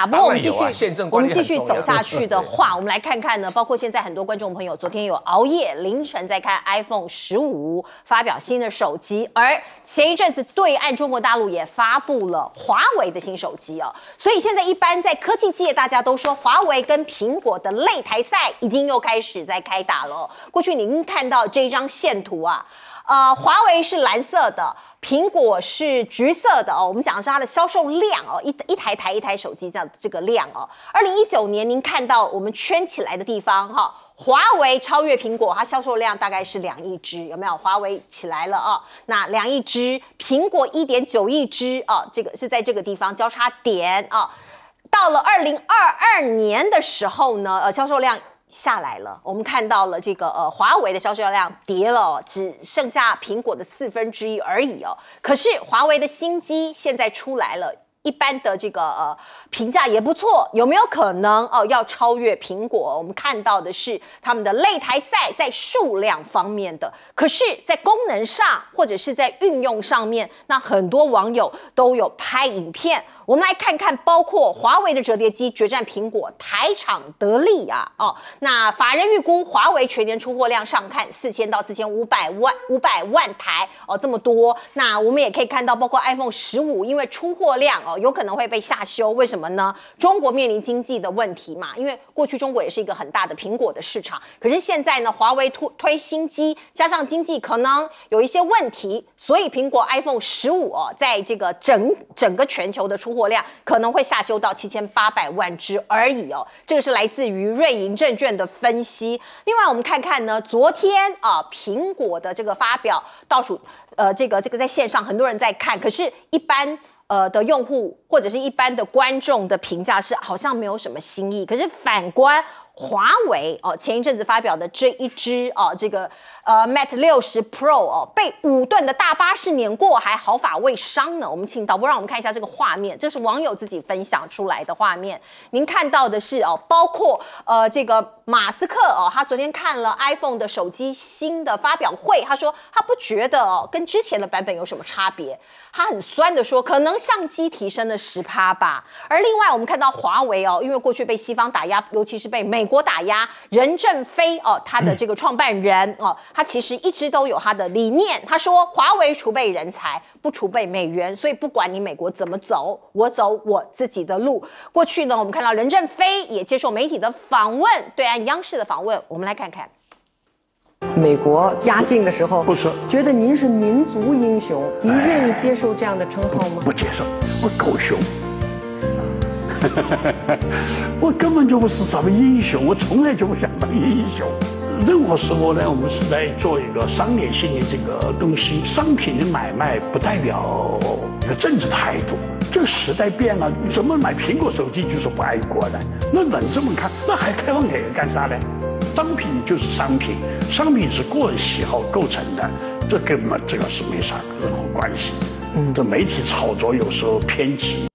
卡。不过我们继续，我们继续走下去的话，我们来看看呢，包括现在很多观众朋友昨天有熬夜凌晨在看 iPhone 十五发表新的手机，而前一阵子对岸中国大陆也发布了华为的新手机哦，所以现在一般在科技界大家都说华为跟苹果的擂台赛已经又开始在开打了。过去您看到这一张线图啊。呃，华为是蓝色的，苹果是橘色的哦。我们讲的是它的销售量哦，一一台台一台手机这样这个量哦。二零一九年，您看到我们圈起来的地方哈，华为超越苹果，它销售量大概是两亿只，有没有？华为起来了啊，那两亿只，苹果一点九亿只啊，这个是在这个地方交叉点啊。到了二零二二年的时候呢，呃，销售量。下来了，我们看到了这个呃，华为的销售量跌了，只剩下苹果的四分之一而已哦。可是华为的新机现在出来了。一般的这个呃评价也不错，有没有可能哦要超越苹果？我们看到的是他们的擂台赛在数量方面的，可是，在功能上或者是在运用上面，那很多网友都有拍影片。我们来看看，包括华为的折叠机决战苹果，台厂得利啊哦。那法人预估华为全年出货量上看四千到四千五百万五百万台哦这么多。那我们也可以看到，包括 iPhone 十五，因为出货量。哦，有可能会被下修，为什么呢？中国面临经济的问题嘛，因为过去中国也是一个很大的苹果的市场，可是现在呢，华为推推新机，加上经济可能有一些问题，所以苹果 iPhone 十五哦，在这个整整个全球的出货货量可能会下修到七千八百万只而已哦。这个是来自于瑞银证券的分析。另外，我们看看呢，昨天啊，苹果的这个发表倒数，呃，这个这个在线上很多人在看，可是一般。呃的用户或者是一般的观众的评价是好像没有什么新意，可是反观。华为哦，前一阵子发表的这一支哦，这个呃 Mate 六十 Pro 哦，被五吨的大巴士碾过还毫发未伤呢。我们请导播让我们看一下这个画面，这是网友自己分享出来的画面。您看到的是哦，包括呃这个马斯克哦，他昨天看了 iPhone 的手机新的发表会，他说他不觉得哦跟之前的版本有什么差别，他很酸的说可能相机提升了十趴吧。而另外我们看到华为哦，因为过去被西方打压，尤其是被美。国打压任正非哦，他的这个创办人哦，他其实一直都有他的理念。他说，华为储备人才，不储备美元，所以不管你美国怎么走，我走我自己的路。过去呢，我们看到任正非也接受媒体的访问，对岸央视的访问，我们来看看。美国压境的时候，不是觉得您是民族英雄，您愿意接受这样的称号吗？不接受，我狗熊。我根本就不是什么英雄，我从来就不想当英雄。任何时候呢，我们是在做一个商业性的这个东西，商品的买卖不代表一个政治态度。这个时代变了，你怎么买苹果手机就是不爱国的？那人这么看，那还开放给人干啥呢？商品就是商品，商品是个人喜好构成的，这跟嘛这个是没啥任何关系。嗯，这媒体炒作有时候偏激。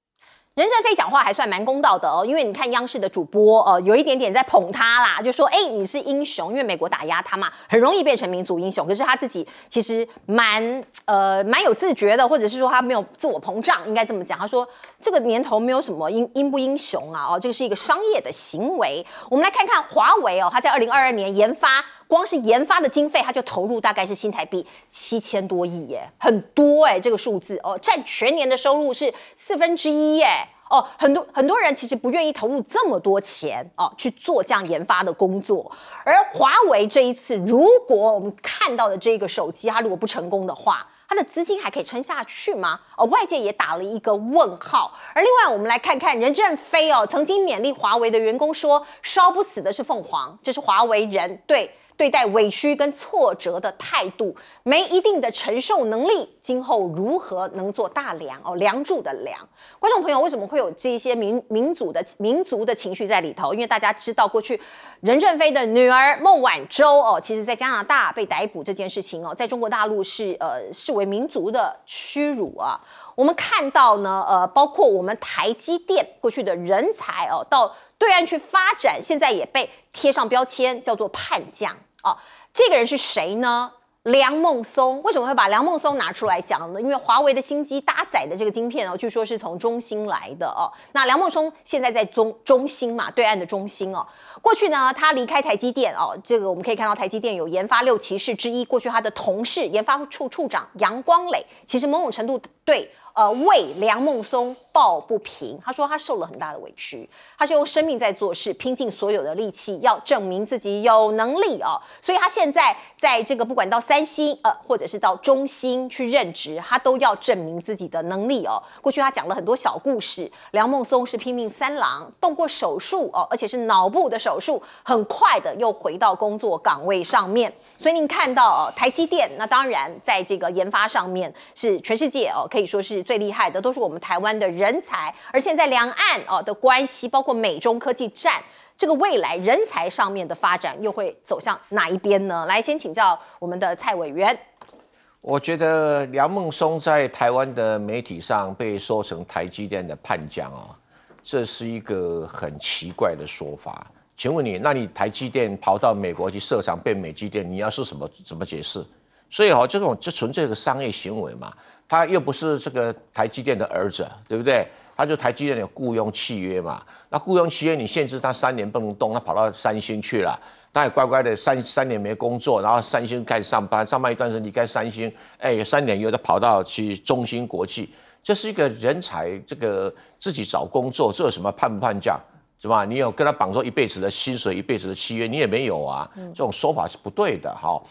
任正非讲话还算蛮公道的哦，因为你看央视的主播，呃，有一点点在捧他啦，就说，哎，你是英雄，因为美国打压他嘛，很容易变成民族英雄。可是他自己其实蛮，呃，蛮有自觉的，或者是说他没有自我膨胀，应该这么讲。他说这个年头没有什么英英不英雄啊，哦，这个是一个商业的行为。我们来看看华为哦，他在二零二二年研发。光是研发的经费，它就投入大概是新台币七千多亿耶，很多哎，这个数字哦，占全年的收入是四分之一耶，哦，很多很多人其实不愿意投入这么多钱哦去做这样研发的工作，而华为这一次，如果我们看到的这个手机，它如果不成功的话，它的资金还可以撑下去吗？哦，外界也打了一个问号。而另外，我们来看看任正非哦，曾经勉励华为的员工说：“烧不死的是凤凰。”这是华为人对。对待委屈跟挫折的态度，没一定的承受能力，今后如何能做大梁哦？梁柱的梁，观众朋友为什么会有这些民民族的民族的情绪在里头？因为大家知道，过去任正非的女儿孟晚舟哦，其实在加拿大被逮捕这件事情哦，在中国大陆是呃视为民族的屈辱啊。我们看到呢，呃，包括我们台积电过去的人才哦，到对岸去发展，现在也被贴上标签，叫做叛将。哦，这个人是谁呢？梁孟松为什么会把梁孟松拿出来讲呢？因为华为的新机搭载的这个晶片哦，据说是从中兴来的哦。那梁孟松现在在中中兴嘛，对岸的中兴哦。过去呢，他离开台积电哦，这个我们可以看到台积电有研发六骑士之一，过去他的同事研发处处长杨光磊，其实某种程度对。呃，为梁孟松抱不平，他说他受了很大的委屈，他是用生命在做事，拼尽所有的力气，要证明自己有能力啊。所以他现在在这个不管到三星呃，或者是到中兴去任职，他都要证明自己的能力哦。过去他讲了很多小故事，梁孟松是拼命三郎，动过手术哦，而且是脑部的手术，很快的又回到工作岗位上面。所以您看到哦台积电，那当然在这个研发上面是全世界哦，可以说是。最厉害的都是我们台湾的人才，而现在两岸哦的关系，包括美中科技战，这个未来人才上面的发展又会走向哪一边呢？来，先请教我们的蔡委员。我觉得梁孟松在台湾的媒体上被说成台积电的叛将啊，这是一个很奇怪的说法。请问你，那你台积电跑到美国去设厂变美积电，你要是什么怎么解释？所以哦，这种就纯粹的商业行为嘛。他又不是这个台积电的儿子，对不对？他就台积电有雇佣契约嘛。那雇佣契约你限制他三年不能动，他跑到三星去了，他也乖乖的三三年没工作，然后三星开始上班，上班一段时间离开三星，哎，三年又再跑到去中芯国际，这是一个人才这个自己找工作，这有什么判不判价？是吧？你有跟他绑说一辈子的薪水、一辈子的契约，你也没有啊。这种说法是不对的。好，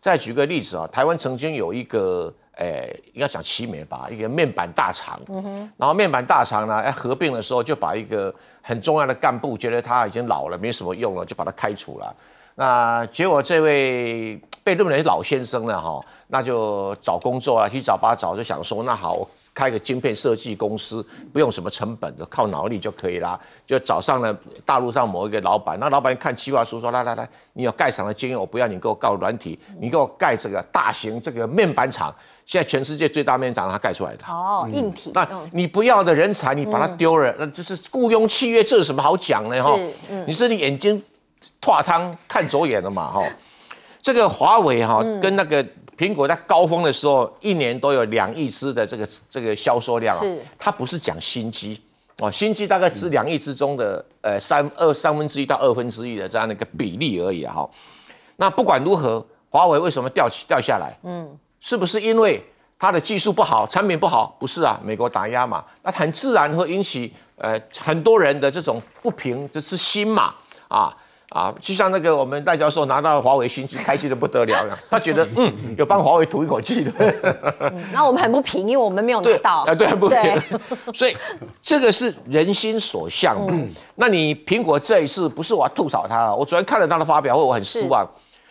再举个例子啊，台湾曾经有一个。诶，应该讲奇美吧，一个面板大厂，然后面板大厂呢，哎，合并的时候就把一个很重要的干部，觉得他已经老了，没什么用了，就把他开除了。那结果这位被认为是老先生呢，哈，那就找工作啊，去找八找，就想说，那好。开个晶片设计公司，不用什么成本的，靠脑力就可以啦。就找上了大陆上某一个老板，那老板看计划书说：来来来，你有盖厂的经验，我不要你给我搞软体，你给我盖这个大型这个面板厂。现在全世界最大面厂他盖出来的。哦，硬体。那你不要的人才，你把它丢了，那就是雇佣契约，这有什么好讲呢哈？你是你眼睛拓汤看走眼了嘛哈？这个华为哈跟那个。苹果在高峰的时候，一年都有两亿只的这个这个销售量啊，它不是讲新机哦，新机大概是两亿之中的呃三二三分之一到二分之一的这样的一个比例而已哈。那不管如何，华为为什么掉起掉下来？嗯，是不是因为它的技术不好，产品不好？不是啊，美国打压嘛，那很自然会引起呃很多人的这种不平，这是心嘛啊。啊，就像那个我们戴教授拿到华为新机，开心的不得了呀。他觉得嗯，有帮华为吐一口气的。那我们很不平，因为我们没有拿到。啊，对，不平。所以这个是人心所向。嗯那你苹果这一次不是我要吐槽他了？我昨天看了他的发表会，我很失望。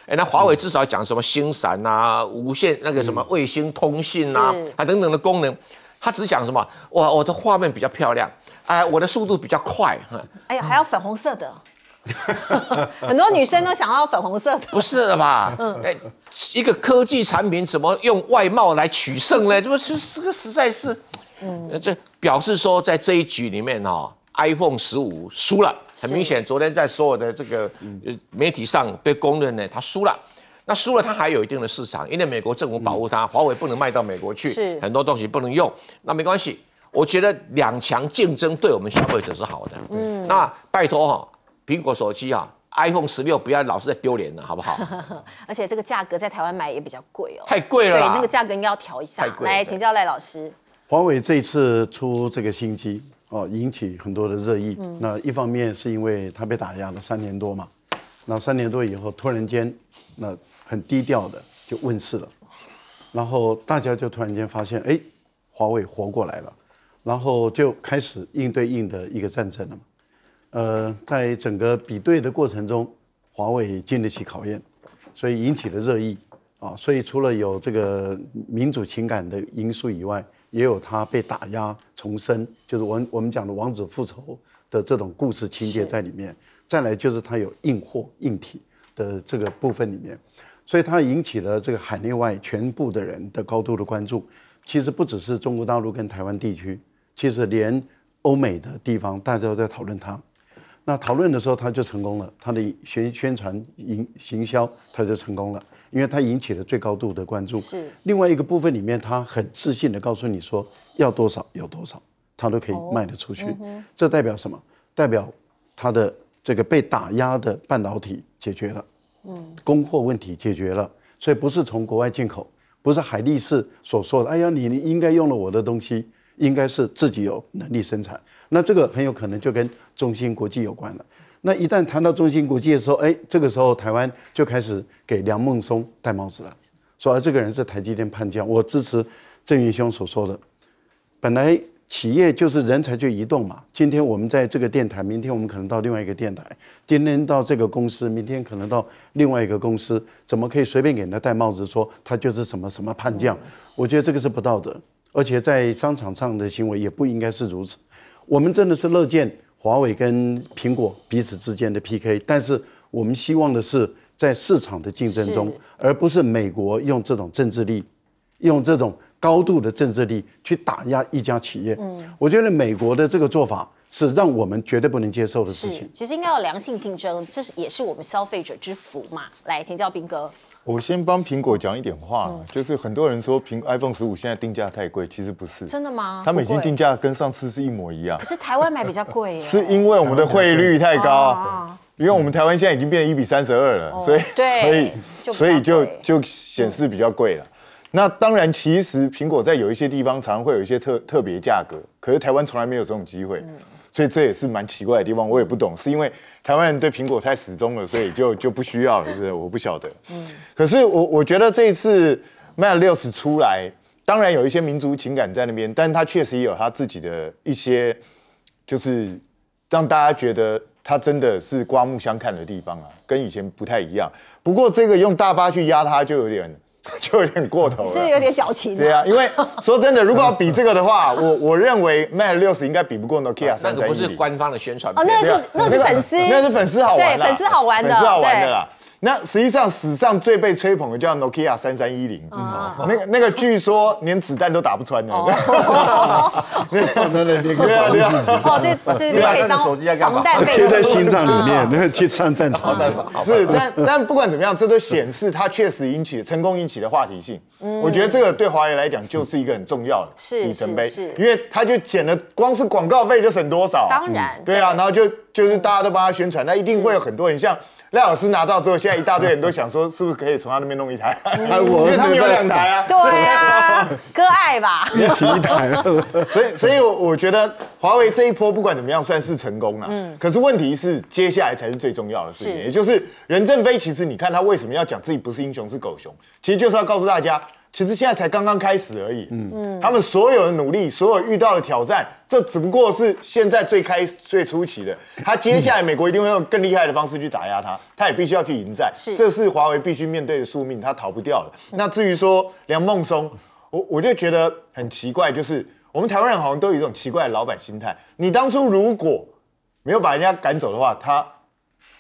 哎，那华为至少讲什么星闪啊、无线那个什么卫星通信啊，啊等等的功能，他只讲什么？我，我的画面比较漂亮，哎，我的速度比较快。哎呀，还要粉红色的。很多女生都想要粉红色的，不是的吧？嗯，哎，一个科技产品怎么用外貌来取胜呢？这不是这个实在是，嗯，这表示说在这一局里面哈，iPhone 十五输了，很明显，昨天在所有的这个媒体上被公认呢，它输了。那输了，它还有一定的市场，因为美国政府保护它，华为不能卖到美国去，是很多东西不能用。那没关系，我觉得两强竞争对我们消费者是好的。嗯，那拜托哈。苹果手机啊，iPhone 十六不要老是在丢脸了，好不好？而且这个价格在台湾买也比较贵哦，太贵了。对，那个价格应该要调一下。来，请教赖老师。华为这次出这个新机哦，引起很多的热议。那一方面是因为它被打压了三年多嘛，那三年多以后突然间那很低调的就问世了，然后大家就突然间发现，哎，华为活过来了，然后就开始应对应的一个战争了嘛。呃，在整个比对的过程中，华为经得起考验，所以引起了热议啊。所以除了有这个民主情感的因素以外，也有它被打压重生，就是我我们讲的王子复仇的这种故事情节在里面。再来就是它有硬货硬体的这个部分里面，所以它引起了这个海内外全部的人的高度的关注。其实不只是中国大陆跟台湾地区，其实连欧美的地方大家都在讨论它。那讨论的时候他就成功了，他的宣宣传营行销他就成功了，因为他引起了最高度的关注。是另外一个部分里面，他很自信的告诉你说要多少有多少，他都可以卖得出去。这代表什么？代表他的这个被打压的半导体解决了，嗯，供货问题解决了，所以不是从国外进口，不是海力士所说的，哎呀，你你应该用了我的东西，应该是自己有能力生产。那这个很有可能就跟中芯国际有关了。那一旦谈到中芯国际的时候，哎，这个时候台湾就开始给梁孟松戴帽子了，说啊，这个人是台积电叛将，我支持郑云兄所说的，本来企业就是人才就移动嘛。今天我们在这个电台，明天我们可能到另外一个电台，今天到这个公司，明天可能到另外一个公司，怎么可以随便给人家戴帽子说他就是什么什么叛将？我觉得这个是不道德，而且在商场上的行为也不应该是如此。我们真的是乐见华为跟苹果彼此之间的 PK，但是我们希望的是在市场的竞争中，而不是美国用这种政治力，用这种高度的政治力去打压一家企业。嗯，我觉得美国的这个做法是让我们绝对不能接受的事是情，。其实应该要良性竞争，这是也是我们消费者之福嘛。来，请教斌哥。我先帮苹果讲一点话，就是很多人说苹 iPhone 十五现在定价太贵，其实不是，真的吗？他们已经定价跟上次是一模一样。可，是台湾买比较贵耶，是因为我们的汇率太哦。高，因为我们台湾现在已经变成一比三十二了，所以对所以所以就贵就显示比较贵了。那当然，其实苹果在有一些地方常常会有一些特特别价格，可是台湾从来没有这种机会，所以这也是蛮奇怪的地方。我也不懂，是因为台湾人对苹果太始终了，所以就就不需要了，是我不晓得。嗯可是我我觉得这一次 Mate 六十出来，当然有一些民族情感在那边，但它确实也有它自己的一些，就是让大家觉得它真的是刮目相看的地方啊，跟以前不太一样。不过这个用大巴去压它就有点 就有点过头了，是是有点矫情、对啊，因为 说真的，如果要比这个的话，我我认为 Mate 六十应该比不过 Nokia 那个不是三三一。零。官方的宣传哦，那个是那是粉丝，那是粉丝好玩啦。对粉丝好玩的，粉丝好玩的。啦。那实际上史上最被吹捧的叫 Nokia 三三一零，哦。那个那个据说连子弹都打不穿的。放在那边对啊对啊，哦，这这边可以当手机要干嘛？当防弹背贴在心心脏里面，那个去上战场。是，但但不管怎么样，这都显示它确实引起成功引起的话题性。我觉得这个对华为来讲就是一个很重要的里程碑是是，因为他就减了，光是广告费就省多少啊？当然嗯对啊，然后就就是大家都帮他宣传，那一定会有很多人像。赖老师拿到之后，现在一大堆人都想说，是不是可以从他那边弄一台？因为他们有两台啊。对啊，割爱吧，一起一台，所以，所以我我觉得华为这一波不管怎么样算是成功了。嗯。可是问题是，接下来才是最重要的事情，也就是任正非。其实你看他为什么要讲自己不是英雄是狗熊，其实就是要告诉大家，其实现在才刚刚开始而已。嗯嗯。他们所有的努力，所有遇到的挑战，这只不过是现在最开始最初期的。他接下来美国一定会用更厉害的方式去打压他，他也必须要去迎战。是这是华为必须面对的宿命，他逃不掉的。那至于说梁孟松，我我就觉得很奇怪，就是我们台湾人好像都有一种奇怪的老板心态。你当初如果没有把人家赶走的话，他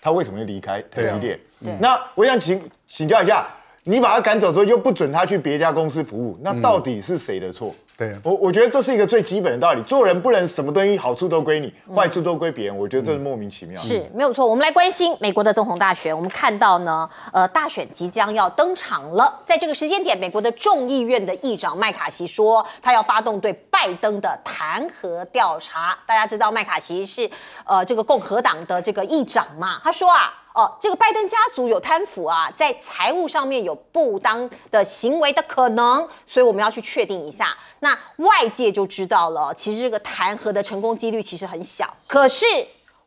他为什么要离开台积电？对那我想请请教一下，你把他赶走之后，又不准他去别家公司服务，那到底是谁的错？对我我觉得这是一个最基本的道理，做人不能什么东西好处都归你，嗯坏处都归别人。我觉得这是莫名其妙。是没有错。我们来关心美国的总统大选，我们看到呢，呃，大选即将要登场了。在这个时间点，美国的众议院的议长麦卡锡说，他要发动对拜登的弹劾调查。大家知道麦卡锡是呃这个共和党的这个议长嘛？他说啊。哦，这个拜登家族有贪腐啊，在财务上面有不当的行为的可能，所以我们要去确定一下。那外界就知道了，其实这个弹劾的成功几率其实很小，可是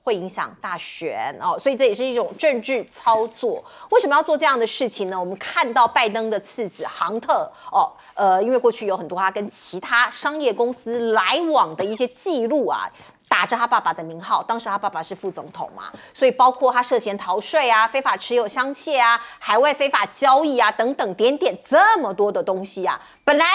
会影响大选哦，所以这也是一种政治操作。为什么要做这样的事情呢？我们看到拜登的次子杭特哦，呃，因为过去有很多他跟其他商业公司来往的一些记录啊。打着他爸爸的名号，当时他爸爸是副总统嘛，所以包括他涉嫌逃税啊、非法持有香械啊、海外非法交易啊等等点点这么多的东西啊，本来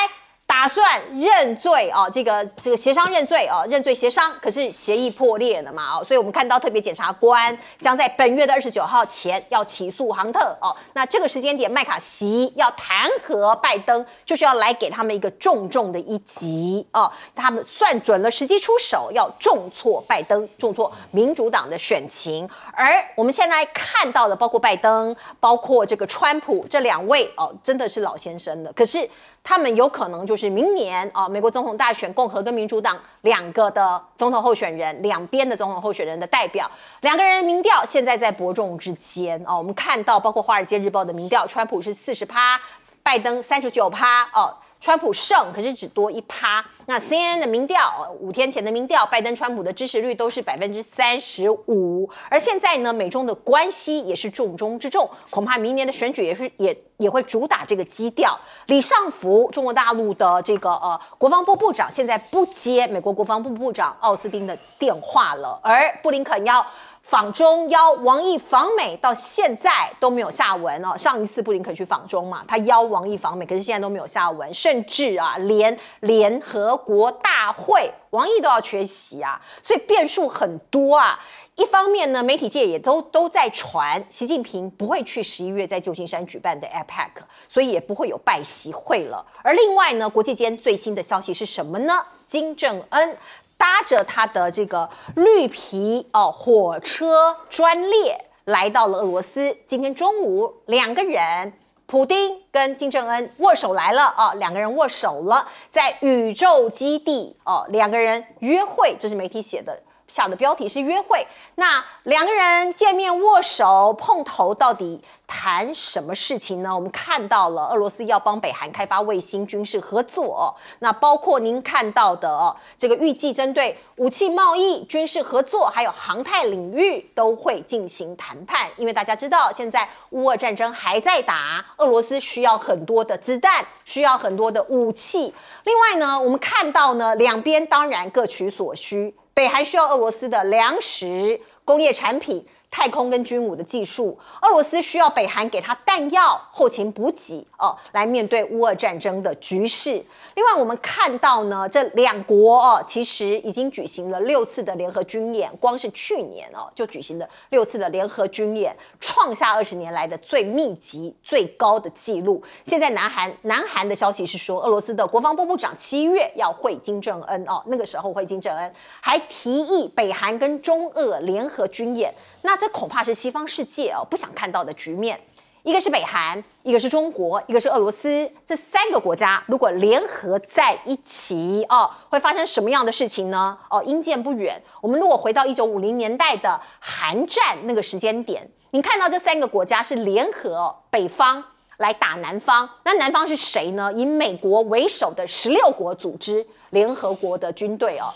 打算认罪啊，这个这个协商认罪啊，认罪协商，可是协议破裂了嘛，哦，所以我们看到特别检察官将在本月的二十九号前要起诉杭特哦，那这个时间点麦卡锡要弹劾拜登，就是要来给他们一个重重的一击哦，他们算准了时机出手，要重挫拜登，重挫民主党的选情，而我们现在看到的，包括拜登，包括这个川普这两位哦，真的是老先生了，可是。他们有可能就是明年啊，美国总统大选，共和跟民主党两个的总统候选人，两边的总统候选人的代表，两个人民调现在在伯仲之间哦。我们看到，包括《华尔街日报》的民调，川普是四十趴，拜登三十九趴哦。川普胜，可是只多一趴。那 CNN 的民调，五天前的民调，拜登、川普的支持率都是百分之三十五。而现在呢，美中的关系也是重中之重，恐怕明年的选举也是也也会主打这个基调。李尚福，中国大陆的这个呃国防部部长，现在不接美国国防部部长奥斯汀的电话了，而布林肯要。访中邀王毅访美，到现在都没有下文哦。上一次布林肯去访中嘛，他邀王毅访美，可是现在都没有下文，甚至啊，连联合国大会王毅都要缺席啊，所以变数很多啊。一方面呢，媒体界也都都在传习近平不会去十一月在旧金山举办的 APEC，所以也不会有拜习会了。而另外呢，国际间最新的消息是什么呢？金正恩。搭着他的这个绿皮哦火车专列来到了俄罗斯。今天中午，两个人，普丁跟金正恩握手来了啊，两个人握手了，在宇宙基地哦，两个人约会，这是媒体写的。下的标题是约会，那两个人见面握手碰头，到底谈什么事情呢？我们看到了俄罗斯要帮北韩开发卫星军事合作，那包括您看到的这个预计针对武器贸易、军事合作，还有航太领域都会进行谈判。因为大家知道，现在乌俄战争还在打，俄罗斯需要很多的子弹，需要很多的武器。另外呢，我们看到呢，两边当然各取所需。北韩需要俄罗斯的粮食、工业产品。太空跟军武的技术，俄罗斯需要北韩给他弹药、后勤补给哦，来面对乌俄战争的局势。另外，我们看到呢，这两国哦，其实已经举行了六次的联合军演，光是去年哦，就举行了六次的联合军演，创下二十年来的最密集、最高的纪录。现在，南韩南韩的消息是说，俄罗斯的国防部部长七月要会金正恩哦，那个时候会金正恩还提议北韩跟中俄联合军演。那这恐怕是西方世界哦不想看到的局面。一个是北韩，一个是中国，一个是俄罗斯，这三个国家如果联合在一起哦，会发生什么样的事情呢？哦，阴见不远。我们如果回到一九五零年代的韩战那个时间点，你看到这三个国家是联合北方来打南方，那南方是谁呢？以美国为首的十六国组织联合国的军队哦，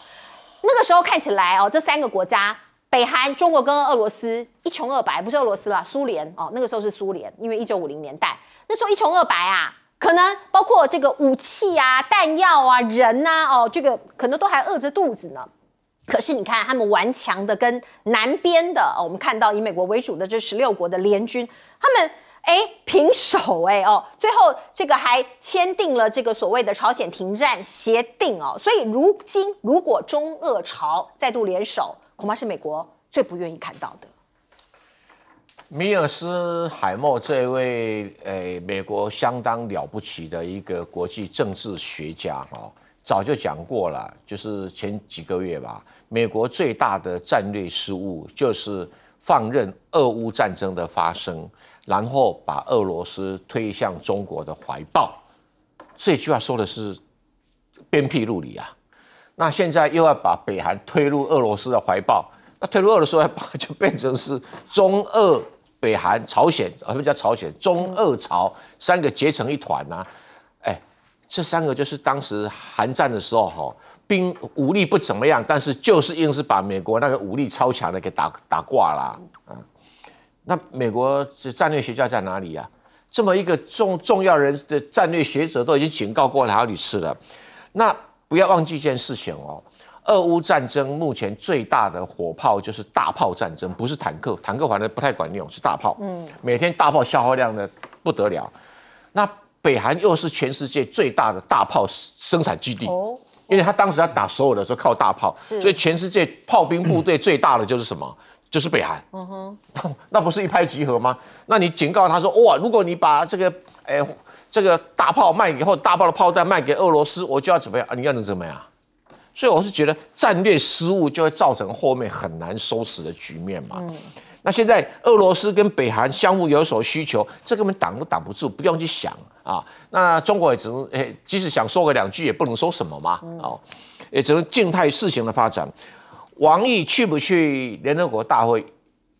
那个时候看起来哦，这三个国家。北韩、中国跟俄罗斯一穷二白，不是俄罗斯啦，苏联哦，那个时候是苏联，因为一九五零年代那时候一穷二白啊，可能包括这个武器啊、弹药啊、人呐，哦，这个可能都还饿着肚子呢。可是你看他们顽强的跟南边的，我们看到以美国为主的这十六国的联军，他们哎平手哎哦，最后这个还签订了这个所谓的朝鲜停战协定哦。所以如今如果中俄朝再度联手，恐怕是美国最不愿意看到的。米尔斯海默这位诶，美国相当了不起的一个国际政治学家哈，早就讲过了，就是前几个月吧，美国最大的战略失误就是放任俄乌战争的发生，然后把俄罗斯推向中国的怀抱。这句话说的是鞭辟入里啊。那现在又要把北韩推入俄罗斯的怀抱，那推入俄罗斯怀抱就变成是中俄、北韩、朝鲜，什么叫朝鲜？中俄朝三个结成一团呐，哎，这三个就是当时韩战的时候哈，兵武力不怎么样，但是就是硬是把美国那个武力超强的给打打挂了啊。那美国这战略学家在哪里呀？这么一个重重要人的战略学者都已经警告过好几次了，那。不要忘记一件事情哦，俄乌战争目前最大的火炮就是大炮战争，不是坦克，坦克反正不太管用，是大炮。嗯，每天大炮消耗量呢不得了。那北韩又是全世界最大的大炮生产基地。哦，因为他当时要打所有的时候靠大炮，所以全世界炮兵部队最大的就是什么？就是北韩。嗯哼，那不是一拍即合吗？那你警告他说，哇，如果你把这个，哎、这个大炮卖给或大炮的炮弹卖给俄罗斯，我就要怎么样啊？你要能怎么样？所以我是觉得战略失误就会造成后面很难收拾的局面嘛。那现在俄罗斯跟北韩相互有所需求，这根本挡都挡不住，不用去想啊。那中国也只能，诶，即使想说个两句，也不能说什么嘛。哦，也只能静态事情的发展。王毅去不去联合国大会，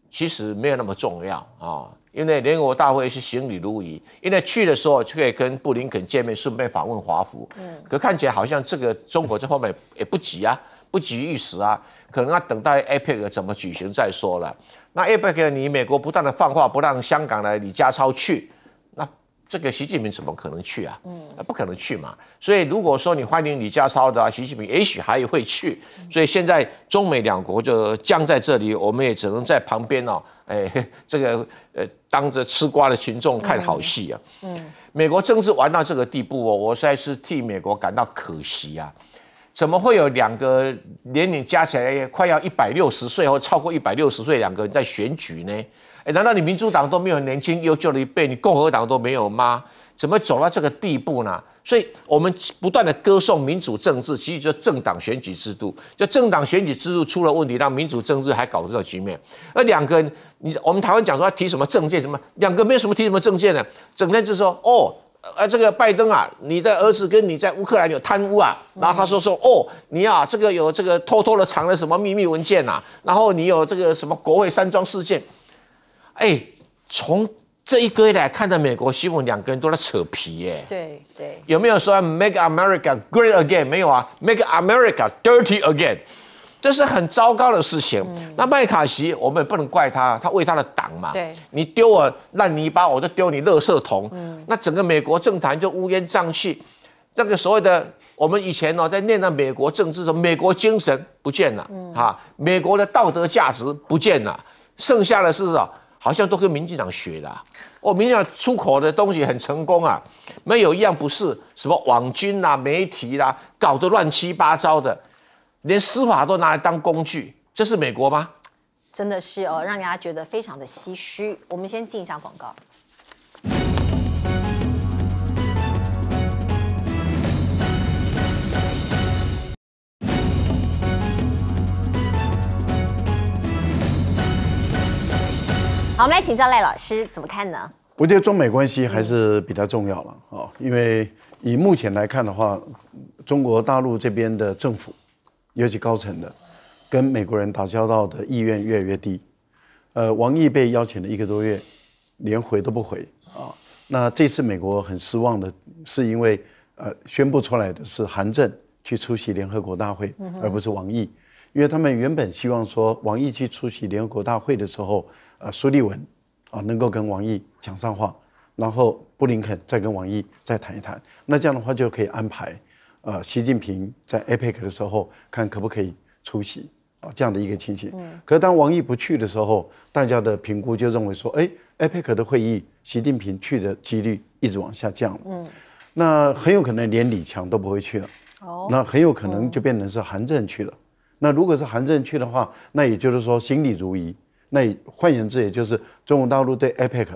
其实没有那么重要啊，因为联合国大会是行礼如仪，因为去的时候就可以跟布林肯见面，顺便访问华府。嗯，可看起来好像这个中国这方面也不急啊，不急于一时啊，可能要等待 APEC 怎么举行再说了。那 APEC 你美国不断的放话，不让香港的李家超去，那这个习近平怎么可能去啊？嗯，不可能去嘛。所以如果说你欢迎李家超的、啊，习近平也许还会去。所以现在中美两国就僵在这里，我们也只能在旁边哦，哎，这个呃当着吃瓜的群众看好戏啊。嗯，美国政治玩到这个地步哦，我实在是替美国感到可惜啊。怎么会有两个年龄加起来快要一百六十岁或超过一百六十岁两个人在选举呢？哎，难道你民主党都没有年轻优秀的一辈，你共和党都没有吗？怎么走到这个地步呢？所以我们不断的歌颂民主政治，其实就政党选举制度，就政党选举制度出了问题，让民主政治还搞这个局面。而两个，你我们台湾讲说要提什么政见什么，两个没有什么提什么政见呢，整天就说哦。呃，这个拜登啊，你的儿子跟你在乌克兰有贪污啊，然后他说说哦，你啊这个有这个偷偷的藏了什么秘密文件呐、然后你有这个什么国会山庄事件，哎，从这一个月来看到美国新闻，两个人都在扯皮耶。对对，有没有说 Make America Great Again？没有啊，Make America Dirty Again，这是很糟糕的事情。那麦卡锡，我们也不能怪他，他为他的党嘛。对你丢我烂泥巴，我就丢你垃圾桶。那整个美国政坛就乌烟瘴气。那个所谓的我们以前呢、在念到美国政治的美国精神不见了，哈，美国的道德价值不见了，剩下的是啊，好像都跟民进党学的啊、哦，民进党出口的东西很成功啊，没有一样不是什么网军啦、媒体啦，搞得乱七八糟的，连司法都拿来当工具，这是美国吗？真的是哦，让人家觉得非常的唏嘘。我们先进一下广告。好，我们来请教赖老师怎么看呢？我觉得中美关系还是比较重要了啊，因为以目前来看的话，中国大陆这边的政府，尤其高层的，跟美国人打交道的意愿越来越低。呃，王毅被邀请了一个多月，连回都不回啊。那这次美国很失望的是，因为呃宣布出来的是韩正去出席联合国大会，而不是王毅，因为他们原本希望说王毅去出席联合国大会的时候，呃，苏利文啊能够跟王毅讲上话，然后布林肯再跟王毅再谈一谈，那这样的话就可以安排，呃，习近平在 APEC 的时候看可不可以出席啊这样的一个情形。可是当王毅不去的时候，大家的评估就认为说，哎，APEC 的会议习近平去的几率一直往下降，嗯，那很有可能连李强都不会去了，哦，那很有可能就变成是韩正去了。那如果是韩正去的话，那也就是说心里如仪。那换言之，也就是中国大陆对 APEC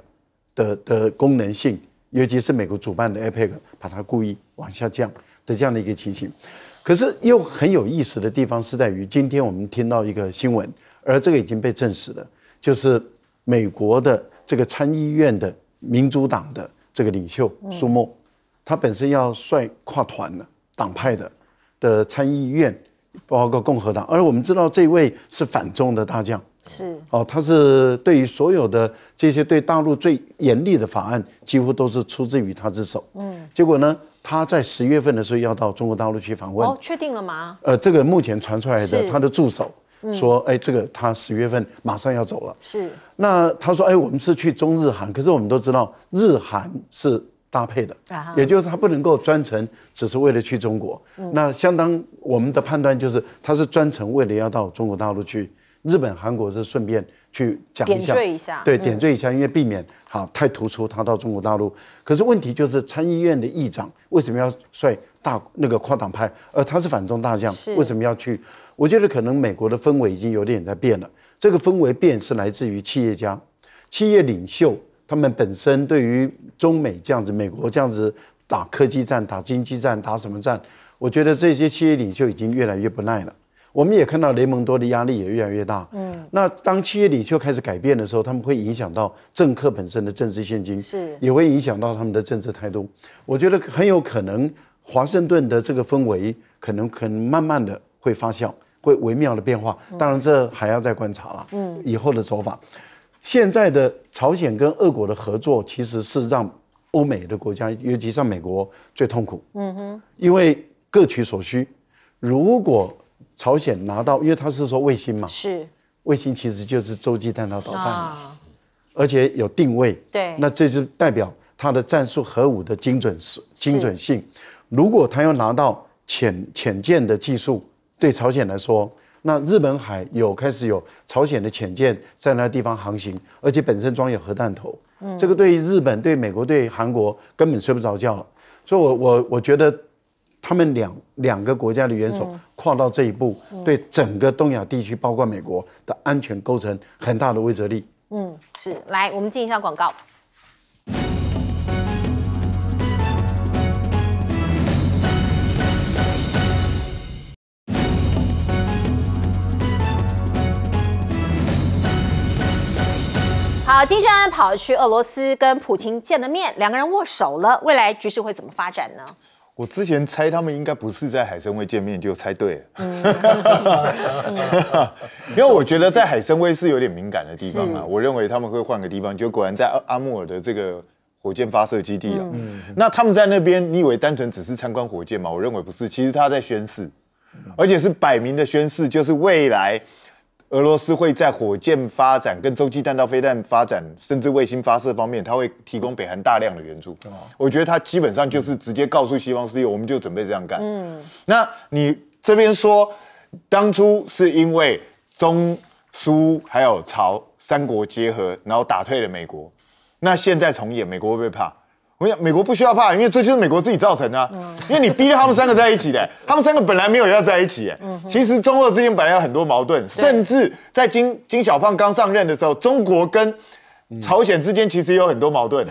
的的功能性，尤其是美国主办的 APEC，把它故意往下降的这样的一个情形。可是又很有意思的地方是在于，今天我们听到一个新闻，而这个已经被证实了，就是美国的这个参议院的民主党的这个领袖苏莫，他本身要率跨团的党派的的参议院，包括共和党，而我们知道这位是反中的大将。是哦，他是对于所有的这些对大陆最严厉的法案，几乎都是出自于他之手。嗯，结果呢，他在十月份的时候要到中国大陆去访问。哦，确定了吗？呃，这个目前传出来的他的助手说，哎，这个他十月份马上要走了。是那他说，哎，我们是去中日韩，可是我们都知道日韩是搭配的啊，也就是他不能够专程只是为了去中国。那相当我们的判断就是，他是专程为了要到中国大陆去日本、韩国是顺便去讲一下点下，缀一下对，嗯点缀一下，因为避免好太突出他到中国大陆。可是问题就是参议院的议长为什么要率大那个跨党派，而他是反中大将是，为什么要去？我觉得可能美国的氛围已经有点在变了。这个氛围变是来自于企业家、企业领袖，他们本身对于中美这样子、美国这样子打科技战、打经济战、打什么战，我觉得这些企业领袖已经越来越不耐了。我们也看到雷蒙多的压力也越来越大。嗯，那当企业领袖开始改变的时候，他们会影响到政客本身的政治现金，是也会影响到他们的政治态度。我觉得很有可能，华盛顿的这个氛围可能可能慢慢的会发酵，会微妙的变化。当然，这还要再观察了。嗯，以后的走法。现在的朝鲜跟俄国的合作，其实是让欧美的国家，尤其像美国最痛苦。嗯哼，因为各取所需。如果朝鲜拿到，因为他是说卫星嘛，是。卫星其实就是洲际弹道导弹而且有定位。对。那这就代表它的战术核武的精准是精准性。如果他要拿到潜潜舰的技术，对朝鲜来说，那日本海有开始有朝鲜的潜舰在那地方航行，而且本身装有核弹头，嗯。这个对于日本、对美国、对韩国根本睡不着觉了。所以我，我我觉得他们两两个国家的元首跨到这一步，对整个东亚地区，包括美国的安全构成很大的威慑力。嗯，是。来，我们进一下广告。好，金正恩跑去俄罗斯跟普京见了面，两个人握手了，未来局势会怎么发展呢？我之前猜他们应该不是在海参崴见面，就猜对了。嗯 因为我觉得在海参崴是有点敏感的地方啊，我认为他们会换个地方，就果然在阿阿穆尔的这个火箭发射基地啊。嗯那他们在那边，你以为单纯只是参观火箭吗？我认为不是，其实他在宣誓，而且是摆明的宣誓，就是未来。俄罗斯会在火箭发展、跟洲际弹道飞弹发展，甚至卫星发射方面，它会提供北韩大量的援助。我觉得他基本上就是直接告诉西方世界，我们就准备这样干。嗯，那你这边说，当初是因为中苏还有朝三国结合，然后打退了美国，那现在重演，美国会不会怕？美国不需要怕，因为这就是美国自己造成的、啊。因为你逼着他们三个在一起的，他们三个本来没有要在一起。其实中俄之间本来有很多矛盾，甚至在金金小胖刚上任的时候，中国跟朝鲜之间其实有很多矛盾。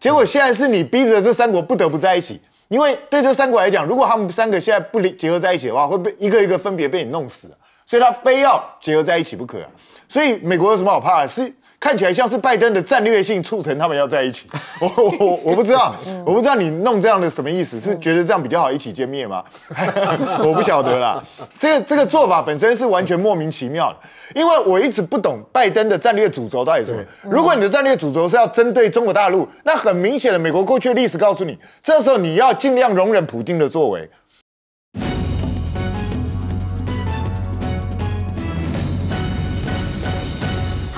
结果现在是你逼着这三国不得不在一起，因为对这三国来讲，如果他们三个现在不离结合在一起的话，会被一个一个分别被你弄死，所以他非要结合在一起不可、啊。所以美国有什么好怕的？是看起来像是拜登的战略性促成他们要在一起。我我我不知道，我不知道你弄这样的什么意思？是觉得这样比较好一起见面吗？我不晓得啦。这个这个做法本身是完全莫名其妙的，因为我一直不懂拜登的战略主轴到底是什么。如果你的战略主轴是要针对中国大陆，那很明显的，美国过去的历史告诉你，这时候你要尽量容忍普京的作为。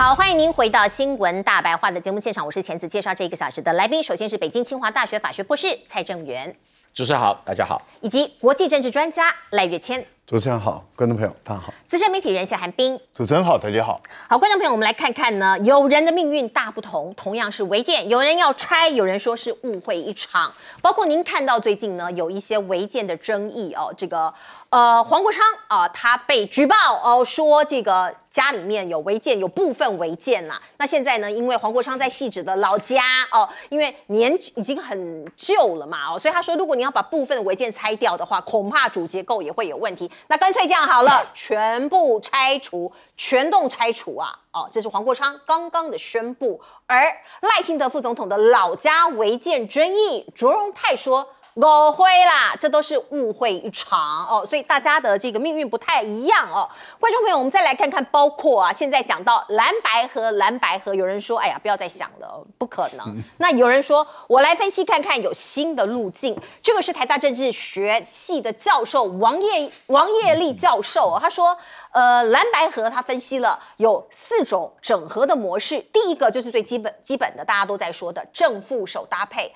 好，欢迎您回到新闻大白话的节目现场，我是前次，介绍这一个小时的来宾，首先是北京清华大学法学博士蔡正元，主持人好，大家好。以及国际政治专家赖月谦，主持人好，观众朋友大家好。资深媒体人谢寒冰。主持人好，大家好。好，观众朋友，我们来看看呢，有人的命运大不同，同样是违建，有人要拆，有人说是误会一场。包括您看到最近呢，有一些违建的争议哦，这个呃黄国昌啊、他被举报哦，说这个家里面有违建，有部分违建啦。那现在呢，因为黄国昌在细致的老家哦，因为年已经很旧了嘛哦，所以他说，如果你要把部分的违建拆掉的话，恐怕主结构也会有问题。那干脆这样好了，全部拆除，全栋拆除啊！哦，这是黄国昌刚刚的宣布。而赖清德副总统的老家违建争议，卓荣泰说。误会啦，这都是误会一场哦，所以大家的这个命运不太一样哦。观众朋友，我们再来看看，包括啊，现在讲到蓝白河，蓝白河，有人说，哎呀，不要再想了，不可能。那有人说，我来分析看看，有新的路径。这个是台大政治学系的教授王业王业立教授、哦，他说，呃，蓝白河他分析了有四种整合的模式，第一个就是最基本基本的，大家都在说的正副手搭配。